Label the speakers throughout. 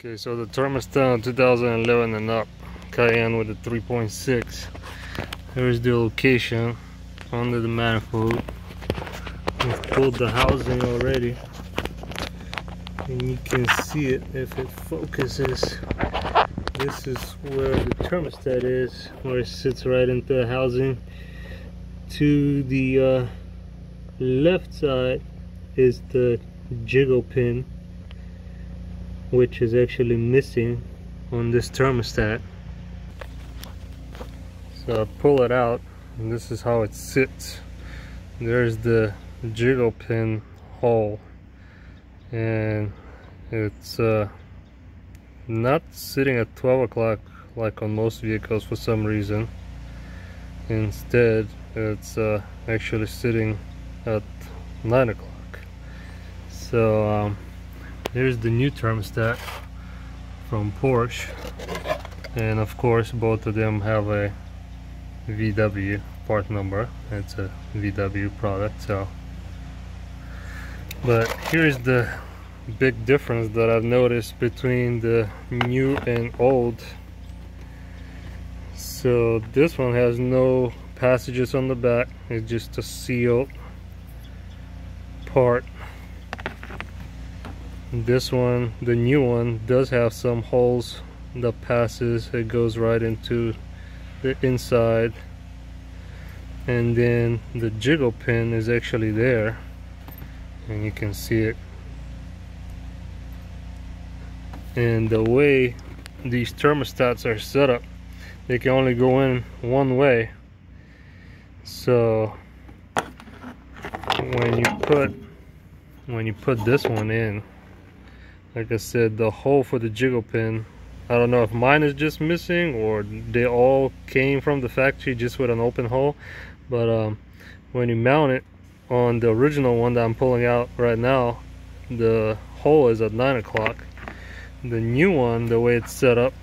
Speaker 1: Okay, so the thermostat 2011 and up, Cayenne with the 3.6. Here's the location under the manifold. We've pulled the housing already. And you can see it if it focuses. This is where the thermostat is, where it sits right into the housing. To the uh, left side is the jiggle pin which is actually missing on this thermostat. So I pull it out and this is how it sits. There's the jiggle pin hole and it's uh, not sitting at 12 o'clock like on most vehicles for some reason. Instead it's uh, actually sitting at 9 o'clock. So um, here's the new thermostat from Porsche. And of course both of them have a VW part number. It's a VW product so. But here's the big difference that I've noticed between the new and old. So this one has no passages on the back. It's just a sealed part this one the new one does have some holes that passes it goes right into the inside. And then the jiggle pin is actually there and you can see it. And the way these thermostats are set up they can only go in one way. So when you put when you put this one in like I said the hole for the jiggle pin I don't know if mine is just missing or they all came from the factory just with an open hole but um, when you mount it on the original one that I'm pulling out right now the hole is at 9 o'clock. The new one the way it's set up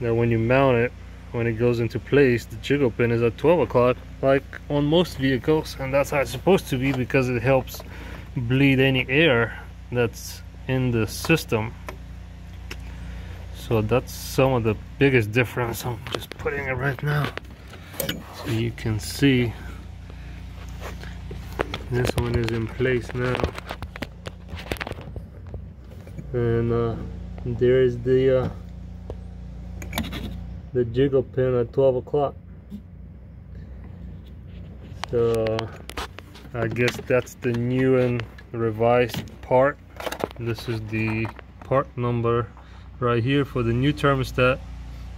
Speaker 1: that when you mount it when it goes into place the jiggle pin is at 12 o'clock like on most vehicles and that's how it's supposed to be because it helps bleed any air that's in the system. So that's some of the biggest difference. I'm just putting it right now. So you can see this one is in place now. And uh, there is the uh, the jiggle pin at 12 o'clock. So I guess that's the new and revised part this is the part number right here for the new thermostat.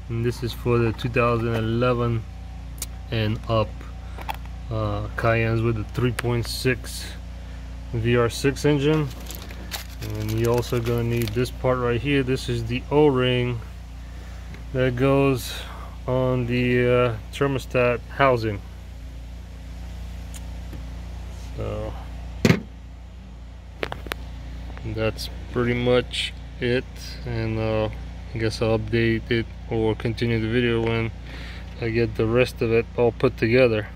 Speaker 1: And this is for the 2011 and up uh, Cayennes with the 3.6 VR6 engine. And you're also gonna need this part right here. This is the o-ring that goes on the uh, thermostat housing so that's pretty much it and uh, I guess I'll update it or continue the video when I get the rest of it all put together